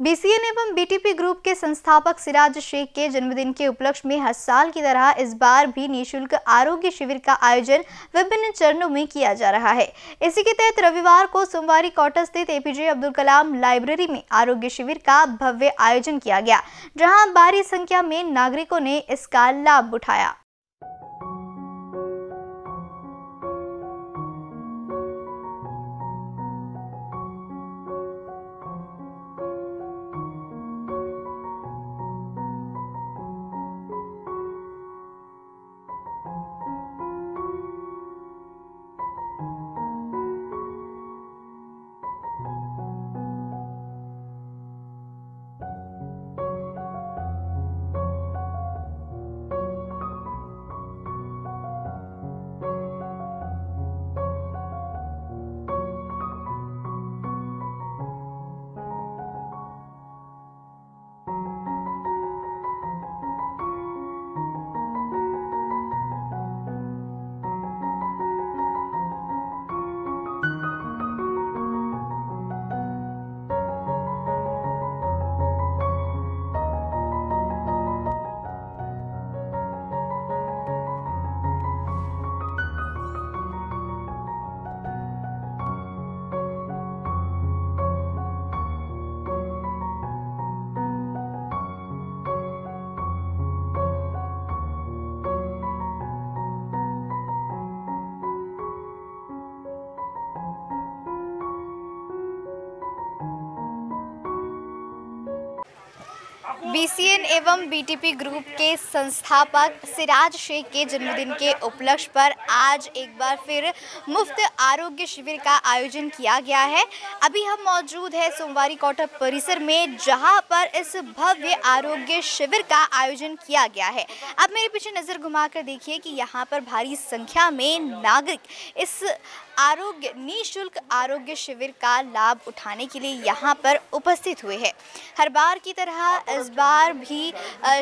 BCN एवं BTP group के संस्थापक सिराज शेख के जन्मदिन के उपलक्ष्य में हर साल की तरह इस बार भी निशुल्क आरोग्य शिविर का आयोजन विभिन्न चरणों में किया जा रहा है। इसी के तहत रविवार को सोमवारी कोटा स्थित एपीजे अब्दुल कलाम लाइब्रेरी में आरोग्य शिविर का भव्य आयोजन किया गया, जहाँ भारी संख्या में नागरिकों ने इसका लाभ उठाया। बीसीएन एवं बीटीपी ग्रुप के संस्थापक सिराज शेख के जन्मदिन के उपलक्ष्य पर आज एक बार फिर मुफ़्त आरोग्य शिविर का आयोजन किया गया है। अभी हम मौजूद है सोमवारी कोटा परिसर में, जहाँ पर इस भव्य आरोग्य शिविर का आयोजन किया गया है। अब मेरे पीछे नज़र घुमाकर देखिए कि यहाँ पर भारी संख्या में नागरिक इस आरोग्य, निःशुल्क आरोग्य शिविर का लाभ उठाने के लिए यहाँ पर उपस्थित हुए हैं। हर बार की तरह इस बार भी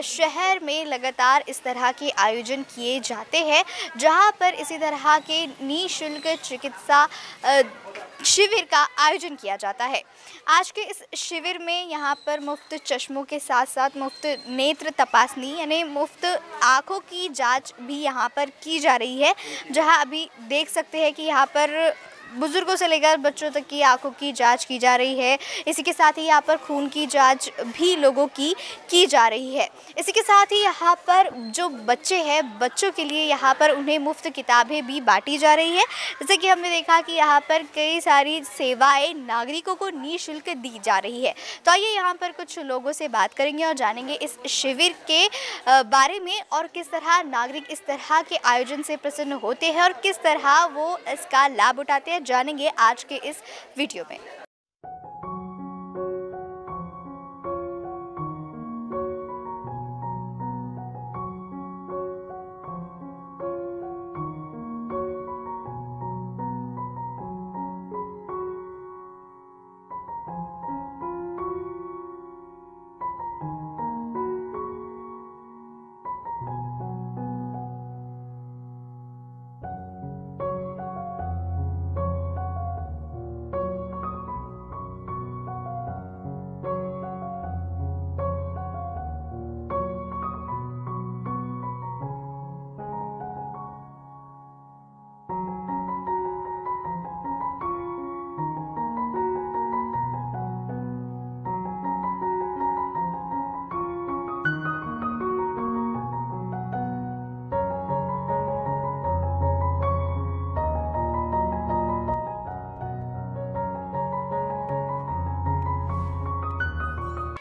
शहर में लगातार इस तरह के आयोजन किए जाते हैं, जहाँ पर इसी तरह के निःशुल्क चिकित्सा शिविर का आयोजन किया जाता है। आज के इस शिविर में यहाँ पर मुफ़्त चश्मों के साथ साथ मुफ़्त नेत्र तपासनी, यानी मुफ़्त आँखों की जाँच भी यहाँ पर की जा रही है, जहाँ अभी देख सकते हैं कि यहाँ पर बुज़ुर्गों से लेकर बच्चों तक की आँखों की जाँच की जा रही है। इसी के साथ ही यहाँ पर खून की जाँच भी लोगों की की जा रही है। इसी के साथ ही यहाँ पर जो बच्चे हैं, बच्चों के लिए यहाँ पर उन्हें मुफ़्त किताबें भी बांटी जा रही है। जैसे कि हमने देखा कि यहाँ पर कई सारी सेवाएँ नागरिकों को निःशुल्क दी जा रही है। तो आइए यहाँ पर कुछ लोगों से बात करेंगे और जानेंगे इस शिविर के बारे में और किस तरह नागरिक इस तरह के आयोजन से प्रसन्न होते हैं और किस तरह वो इसका लाभ उठाते हैं। जानेंगे आज के इस वीडियो में।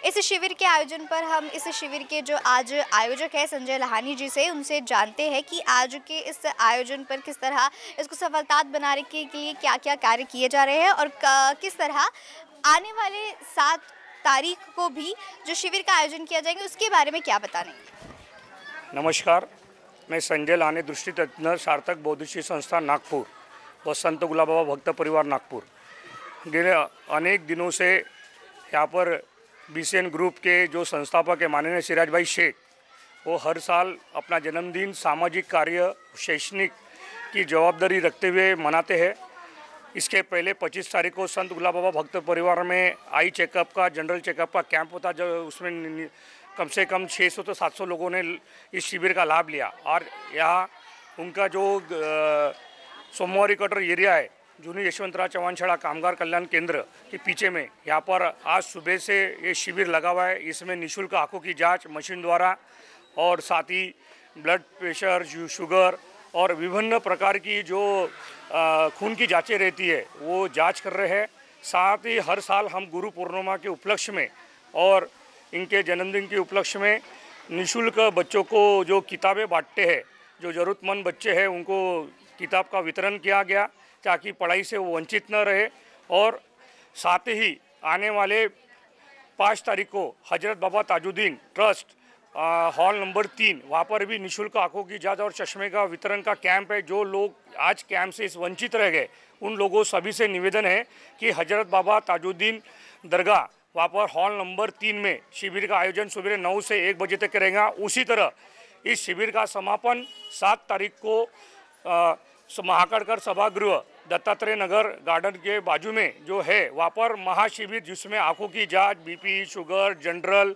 इस शिविर के आयोजन पर हम इस शिविर के जो आज आयोजक है, संजय लहानी जी से उनसे जानते हैं कि आज के इस आयोजन पर किस तरह इसको सफलता बनाने के लिए क्या क्या कार्य किए जा रहे हैं और किस तरह आने वाले सात तारीख को भी जो शिविर का आयोजन किया जाएगा, उसके बारे में क्या बताने नमस्कार, मैं संजय लाने दृष्टि तज्ञ सार्थक बौद्धिशी संस्था नागपुर व संत गुलाबाबा भक्त परिवार नागपुर। गेले अनेक दिनों से यहाँ पर बीसीएन ग्रुप के जो संस्थापक है, माननीय सिराज भाई शेख, वो हर साल अपना जन्मदिन, सामाजिक कार्य, शैक्षणिक की जवाबदारी रखते हुए मनाते हैं। इसके पहले 25 तारीख को संत गुलाब बाबा भक्त परिवार में आई चेकअप का, जनरल चेकअप का कैंप होता, जो उसमें कम से कम 600 तो 700 लोगों ने इस शिविर का लाभ लिया। और यहाँ उनका जो सोमवारी कटर एरिया है जूनी यशवंतराव छड़ा कामगार कल्याण केंद्र के पीछे में। यहाँ पर आज सुबह से ये शिविर लगा हुआ है। इसमें निशुल्क आँखों की जाँच मशीन द्वारा और साथ ही ब्लड प्रेशर शुगर और विभिन्न प्रकार की जो खून की जांचें रहती है, वो जाँच कर रहे हैं। साथ ही हर साल हम गुरु पूर्णिमा के उपलक्ष्य में और इनके जन्मदिन के उपलक्ष्य में निशुल्क बच्चों को जो किताबें बांटते हैं, जो ज़रूरतमंद बच्चे हैं, उनको किताब का वितरण किया गया। ताकि पढ़ाई से वो वंचित न रहे और साथ ही आने वाले पाँच तारीख को हज़रत बाबा ताजुद्दीन ट्रस्ट हॉल नंबर तीन, वहाँ पर भी निशुल्क आँखों की जाँच और चश्मे का वितरण का कैंप है। जो लोग आज कैंप से इस वंचित रह गए, उन लोगों सभी से निवेदन है कि हज़रत बाबा ताजुद्दीन दरगाह, वहाँ पर हॉल नंबर तीन में शिविर का आयोजन सुबह नौ से एक बजे तक करेगा। उसी तरह इस शिविर का समापन सात तारीख को महाकाड़कर सभागृह, दत्तात्रेय नगर गार्डन के बाजू में जो है वहाँ पर महाशिविर जिसमें आँखों की जाँच बीपी शुगर जनरल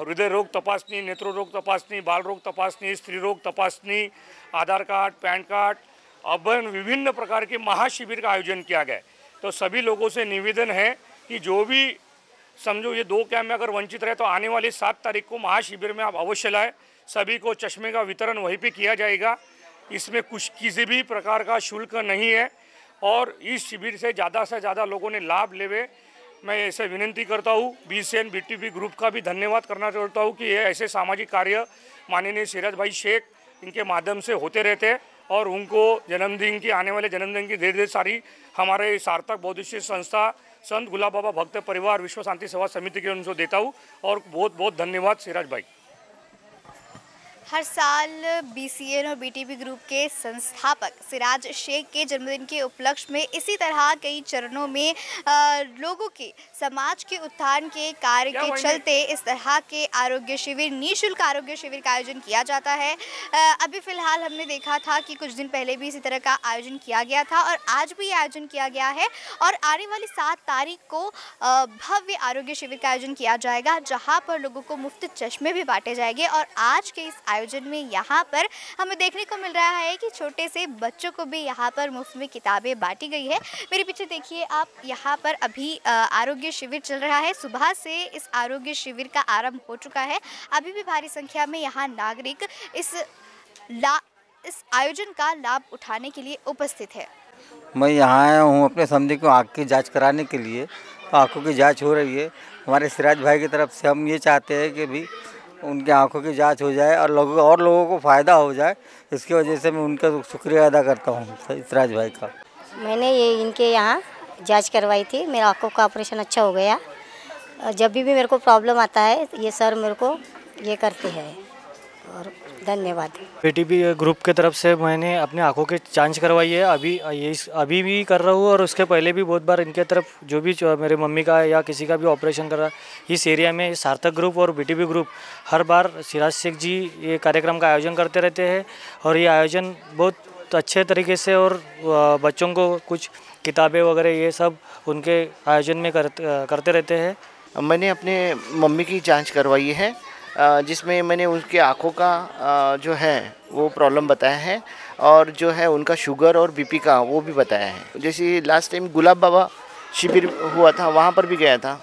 हृदय रोग तपासनी नेत्र रोग तपासनी बाल रोग तपासनी स्त्री रोग तपासनी आधार कार्ड, पैन कार्ड अपन विभिन्न प्रकार के महाशिविर का आयोजन किया गया तो सभी लोगों से निवेदन है कि जो भी, समझो ये दो कैम्प में अगर वंचित रहे तो आने वाली सात तारीख को महाशिविर में आप अवश्य लाए। सभी को चश्मे का वितरण वहीं पे किया जाएगा। इसमें कुछ किसी भी प्रकार का शुल्क नहीं है और इस शिविर से ज़्यादा से ज़्यादा लोगों ने लाभ लेवे। मैं ऐसे विनंती करता हूँ B C N B group का भी धन्यवाद करना चाहता हूँ कि ये ऐसे सामाजिक कार्य माननीय सिराज भाई शेख इनके माध्यम से होते रहते हैं और उनको जन्मदिन की, आने वाले जन्मदिन की ढेर ढेर सारी हमारे सार्थक बौद्धिक संस्था, संत गुलाब बाबा भक्त परिवार विश्व शांति सेवा समिति के उनको देता हूँ और बहुत बहुत धन्यवाद सिराज भाई। हर साल बीसीएन और बीटीपी ग्रुप के संस्थापक सिराज शेख के जन्मदिन के उपलक्ष्य में इसी तरह कई चरणों में लोगों के समाज के उत्थान के कार्य के चलते इस तरह के आरोग्य शिविर निःशुल्क आरोग्य शिविर का आयोजन किया जाता है। अभी फ़िलहाल हमने देखा था कि कुछ दिन पहले भी इसी तरह का आयोजन किया गया था और आज भी ये आयोजन किया गया है और आने वाली सात तारीख को भव्य आरोग्य शिविर का आयोजन किया जाएगा जहाँ पर लोगों को मुफ़्त चश्मे भी बांटे जाएँगे और आज के इस आयोजन में यहाँ पर हमें देखने को मिल रहा है कि छोटे से बच्चों को भी यहाँ पर मुफ़्त में किताबें बांटी गई है। मेरे पीछे देखिए, आप यहाँ पर अभी आरोग्य शिविर चल रहा है। सुबह से इस आरोग्य शिविर का आरंभ हो चुका है। अभी भी भारी संख्या में यहाँ नागरिक इस ला, इस आयोजन का लाभ उठाने के लिए उपस्थित है। मैं यहाँ आया हूँ अपने समझे को आँख की जाँच कराने के लिए। तो आँखों की जाँच हो रही है। हमारे सिराज भाई की तरफ़ से हम ये चाहते हैं कि भी उनके आँखों की जाँच हो जाए और लोगों और लोगों को फ़ायदा हो जाए, इसकी वजह से मैं उनका शुक्रिया अदा करता हूँ इसराज भाई का। मैंने ये, इनके यहाँ जाँच करवाई थी, मेरा आँखों का ऑपरेशन अच्छा हो गया। जब भी भी मेरे को प्रॉब्लम आता है, ये सर मेरे को ये करते हैं। और धन्यवाद। पीटीपी ग्रुप के तरफ़ से मैंने अपने आँखों की जाँच करवाई है। अभी ये अभी भी कर रहा हूँ और उसके पहले भी बहुत बार इनके तरफ़ जो भी जो मेरे मम्मी का या किसी का भी ऑपरेशन कर रहा है इस एरिया में सार्थक ग्रुप और बीटीपी ग्रुप हर बार सिराज शेख जी ये कार्यक्रम का आयोजन करते रहते हैं और ये आयोजन बहुत अच्छे तरीके से और बच्चों को कुछ किताबें वगैरह ये सब उनके आयोजन में करते करते रहते हैं। मैंने अपने मम्मी की जाँच करवाई है। जिसमें मैंने उनके आँखों का जो है, वो प्रॉब्लम बताया है और जो है उनका शुगर और बीपी का, वो भी बताया है। जैसे लास्ट टाइम गुलाब बाबा शिविर हुआ था, वहाँ पर भी गया था।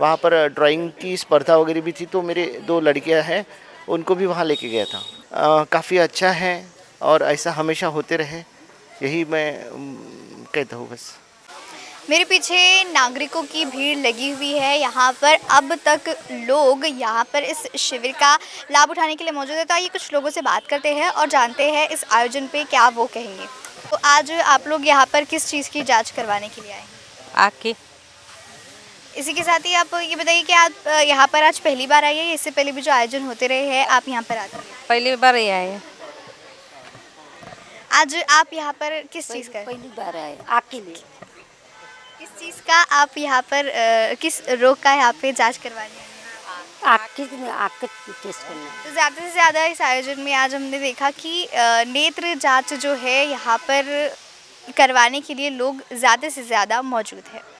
वहाँ पर ड्राइंग की स्पर्धा वगैरह भी थी तो मेरे दो लड़कियाँ हैं, उनको भी वहाँ लेके गया था। काफ़ी अच्छा है और ऐसा हमेशा होते रहे, यही मैं कहता हूँ बस। मेरे पीछे नागरिकों की भीड़ लगी हुई है। यहाँ पर अब तक लोग यहाँ पर इस शिविर का लाभ उठाने के लिए मौजूद है। तो आइए कुछ लोगों से बात करते हैं और जानते हैं इस आयोजन पे क्या वो कहेंगे। तो आज आप लोग यहाँ पर किस चीज़ की जाँच करवाने के लिए आए हैं? आँख की इसी के साथ ही आप ये बताइए कि आप यहाँ पर आज पहली बार आई है इससे पहले भी जो आयोजन होते रहे हैं आप यहाँ पर आते हैं? पहली बार ही आए आज आप यहाँ पर किस चीज़ का पहली बार आए आँख के लिए किस चीज़ का आप यहाँ पर आ, किस रोग का यहाँ पे जाँच करवानी है? आपके आपके टेस्ट करना तो ज़्यादा से ज़्यादा इस आयोजन में आज हमने देखा कि नेत्र जाँच जो है यहाँ पर करवाने के लिए लोग ज़्यादा से ज़्यादा मौजूद है।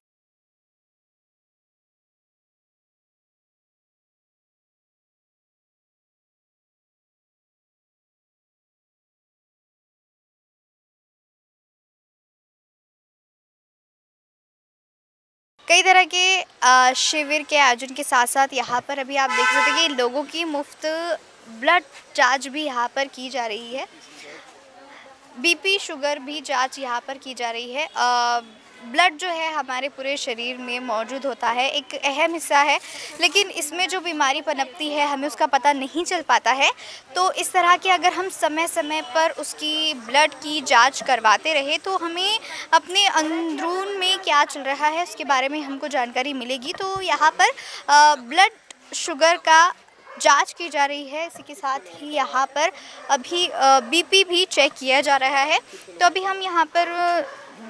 कई तरह के शिविर के आयोजन के साथ साथ यहाँ पर अभी आप देख सकते हैं कि लोगों की मुफ़्त ब्लड जाँच भी यहाँ पर की जा रही है। बीपी, शुगर भी जाँच यहाँ पर की जा रही है। ब्लड जो है हमारे पूरे शरीर में मौजूद होता है, एक अहम हिस्सा है। लेकिन इसमें जो बीमारी पनपती है, हमें उसका पता नहीं चल पाता है। तो इस तरह के अगर हम समय समय पर उसकी ब्लड की जाँच करवाते रहे तो हमें अपने अंदरून में क्या चल रहा है, उसके बारे में हमको जानकारी मिलेगी। तो यहाँ पर ब्लड शुगर का जाँच की जा रही है। इसी के साथ ही यहाँ पर अभी बीपी भी चेक किया जा रहा है। तो अभी हम यहाँ पर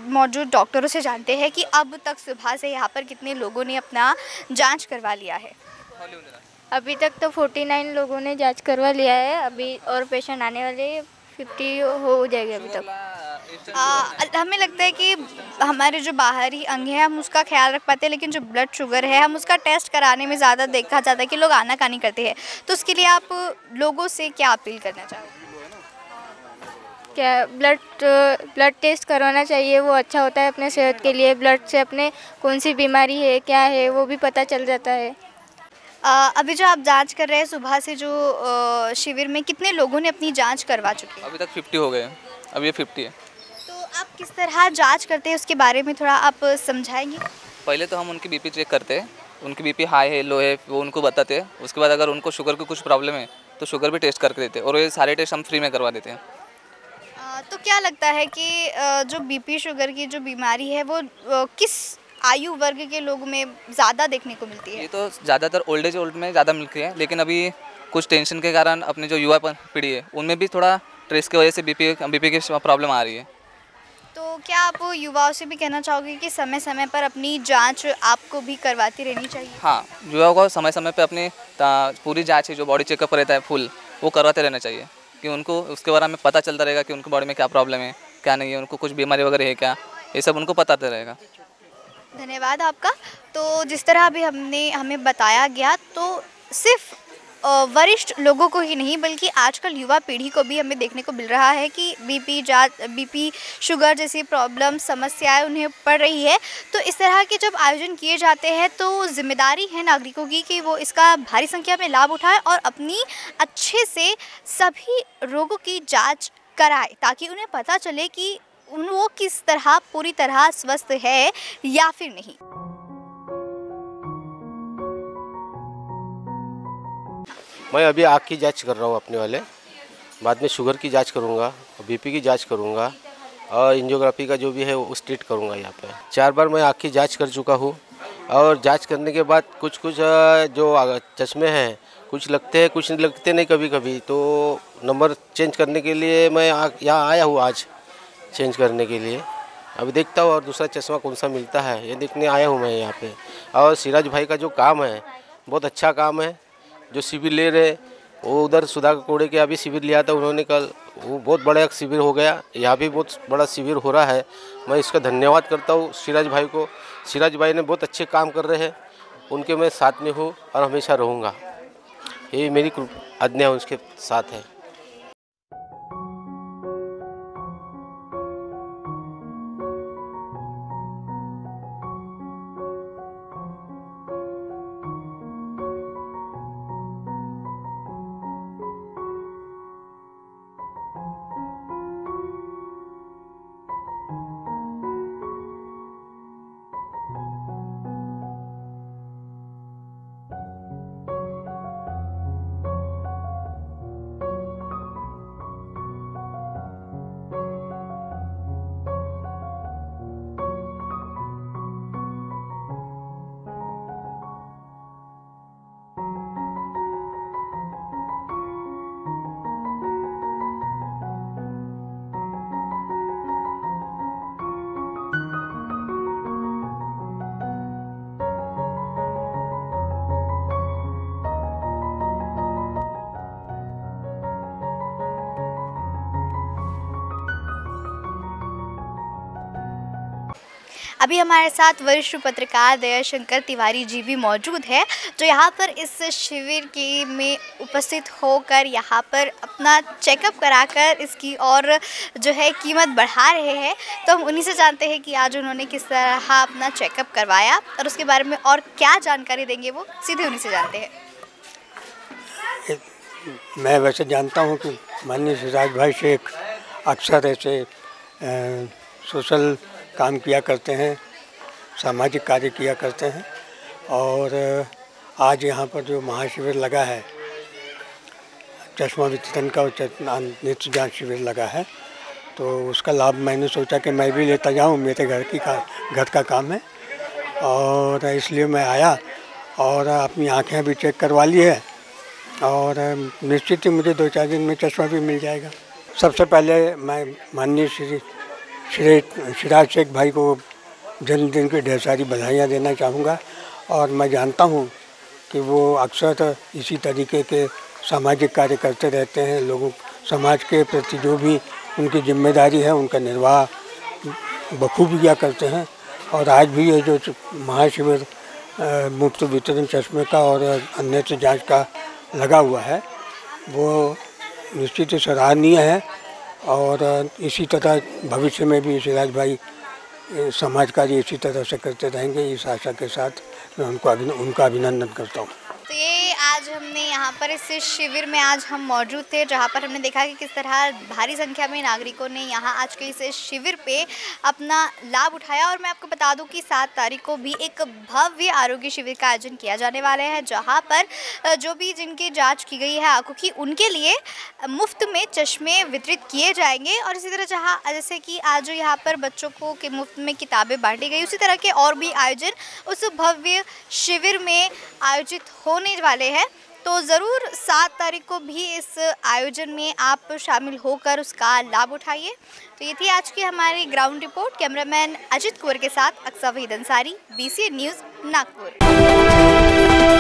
मौजूद डॉक्टरों से जानते हैं कि अब तक सुबह से यहाँ पर कितने लोगों ने अपना जाँच करवा लिया है। अभी तक तो 49 लोगों ने जाँच करवा लिया है। अभी और पेशेंट आने वाले 50 हो जाएगी अभी तक। आ, हमें लगता है कि हमारे जो बाहरी अंग हैं हम उसका ख्याल रख पाते हैं लेकिन जो ब्लड शुगर है हम उसका टेस्ट कराने में ज़्यादा देखा जाता है कि लोग आनाकानी करते हैं। तो उसके लिए आप लोगों से क्या अपील करना चाहोगे? क्या ब्लड ब्लड टेस्ट करवाना चाहिए वो अच्छा होता है अपने सेहत के लिए। ब्लड से अपने कौन सी बीमारी है क्या है वो भी पता चल जाता है। आ, अभी जो आप जाँच कर रहे हैं सुबह से जो शिविर में कितने लोगों ने अपनी जाँच करवा चुकी है? अभी तक फिफ्टी हो गए अभी ये फिफ्टी है। तो आप किस तरह जाँच करते हैं उसके बारे में थोड़ा आप समझाएँगे? पहले तो हम उनकी बीपी चेक करते हैं। उनकी बीपी हाई है लो है वो उनको बताते हैं। उसके बाद अगर उनको शुगर की कुछ प्रॉब्लम है तो शुगर भी टेस्ट करके देते हैं। और ये सारे टेस्ट हम फ्री में करवा देते हैं। तो क्या लगता है कि जो बीपी शुगर की जो बीमारी है वो किस आयु वर्ग के लोगों में ज़्यादा देखने को मिलती है? ये तो ज़्यादातर ओल्ड एज ओल्ड में ज़्यादा मिलती है लेकिन अभी कुछ टेंशन के कारण अपने जो युवा पीढ़ी है उनमें भी थोड़ा स्ट्रेस की वजह से बीपी बीपी की प्रॉब्लम आ रही है। तो क्या आप युवाओं से भी कहना चाहोगे कि समय समय पर अपनी जाँच आपको भी करवाती रहनी चाहिए? हाँ युवाओं को समय समय पर अपनी पूरी जाँच है जो बॉडी चेकअप रहता है फुल वो करवाते रहना चाहिए। कि उनको, उसके बारे में पता चलता रहेगा कि उनकी बॉडी में क्या प्रॉब्लम है, क्या नहीं है, उनको कुछ बीमारी वगैरह है क्या? ये सब उनको पता रहेगा। धन्यवाद आपका। तो जिस तरह अभी हमने, हमें बताया गया तो सिर्फ़ वरिष्ठ लोगों को ही नहीं, बल्कि आजकल युवा पीढ़ी को भी हमें देखने को मिल रहा है कि बीपी जात बीपी शुगर जैसी प्रॉब्लम समस्याएँ उन्हें पड़ रही है। तो इस तरह के जब आयोजन किए जाते हैं तो ज़िम्मेदारी है नागरिकों की कि वो इसका भारी संख्या में लाभ उठाए और अपनी अच्छे से सभी रोगों की जाँच कराए, ताकि उन्हें पता चले कि वो किस तरह, पूरी तरह स्वस्थ है या फिर नहीं। मैं अभी आँख की जाँच कर रहा हूँ अपने वाले। बाद में शुगर की जाँच करूँगा बीपी की जाँच करूँगा और इंजियोग्राफी का जो भी है वो ट्रीट करूँगा यहाँ पे। चार बार मैं आँख की जाँच कर चुका हूँ और जाँच करने के बाद कुछ कुछ जो चश्मे हैं, कुछ लगते हैं, कुछ लगते नहीं कभी कभी तो नंबर चेंज करने के लिए मैं यहाँ आया हूँ आज चेंज करने के लिए। अभी देखता हूँ और दूसरा चश्मा कौन सा मिलता है। ये देखने आया हूँ मैं यहाँ पे। और सिराज भाई का जो काम है, बहुत अच्छा काम है। जो शिविर ले रहे, वो उधर सुधा कोड़े के अभी शिविर लिया था उन्होंने कल। वो बहुत बड़ा एक शिविर हो गया। यहाँ भी बहुत बड़ा शिविर हो रहा है। मैं इसका धन्यवाद करता हूँ सिराज भाई को। सिराज भाई ने बहुत अच्छे काम कर रहे हैं। उनके मैं साथ में हूँ और हमेशा रहूँगा। यही मेरी आज्ञा उसके साथ है। अभी हमारे साथ वरिष्ठ पत्रकार दयाशंकर तिवारी जी भी मौजूद है, जो यहाँ पर इस शिविर के में उपस्थित होकर यहाँ पर अपना चेकअप कराकर इसकी और जो है कीमत बढ़ा रहे हैं। तो हम उन्हीं से जानते हैं कि आज उन्होंने किस तरह अपना चेकअप करवाया और उसके बारे में और क्या जानकारी देंगे वो, सीधे उन्हीं से जानते हैं। मैं वैसे जानता हूँ कि माननीय सिराज भाई शेख अक्सर ऐसे सोशल काम किया करते हैं, सामाजिक कार्य किया करते हैं और आज यहाँ पर जो महाशिविर लगा है, चश्मा वितरण का नेत्र जाँच शिविर लगा है तो उसका लाभ मैंने सोचा कि मैं भी लेता जाऊँ, मेरे घर की का, घर का काम है और इसलिए मैं आया और अपनी आँखें भी चेक करवा ली है और निश्चित ही मुझे दो चार दिन में चश्मा भी मिल जाएगा। सबसे पहले मैं माननीय श्री श्री शिराज शेख भाई को जन्मदिन की ढेर सारी बधाइयाँ देना चाहूँगा और मैं जानता हूँ कि वो अक्सर इसी तरीके के सामाजिक कार्य करते रहते हैं। लोगों, समाज के प्रति जो भी उनकी ज़िम्मेदारी है, उनका निर्वाह बखूबिया करते हैं। और आज भी ये जो महाशिविर मुफ़्त वितरण चश्मे का और अन्य जाँच का लगा हुआ है, वो निश्चित सराहनीय है। और इसी तरह भविष्य में भी सिराज भाई समाज कार्य इसी तरह से करते रहेंगे इस आशा के साथ मैं उनको अभिन, उनका अभिनंदन करता हूँ। तो आज हमने यहाँ पर इस शिविर में आज हम मौजूद थे, जहाँ पर हमने देखा कि किस तरह भारी संख्या में नागरिकों ने यहाँ आज के इस शिविर पे अपना लाभ उठाया। और मैं आपको बता दूँ कि सात तारीख को भी एक भव्य आरोग्य शिविर का आयोजन किया जाने वाला है, जहाँ पर जो भी जिनकी जाँच की गई है आँखों की, उनके लिए मुफ़्त में चश्मे वितरित किए जाएँगे। और इसी तरह जहाँ, जैसे कि आज यहाँ पर बच्चों को के मुफ़्त में किताबें बांटी गई, उसी तरह के और भी आयोजन उस भव्य शिविर में आयोजित होने वाले हैं। तो ज़रूर सात तारीख को भी इस आयोजन में आप शामिल होकर उसका लाभ उठाइए। तो ये थी आज की हमारी ground report. Cameraman Ajit Kunwar के साथ अक्सा वहीद अंसारी बी न्यूज़ नागपुर।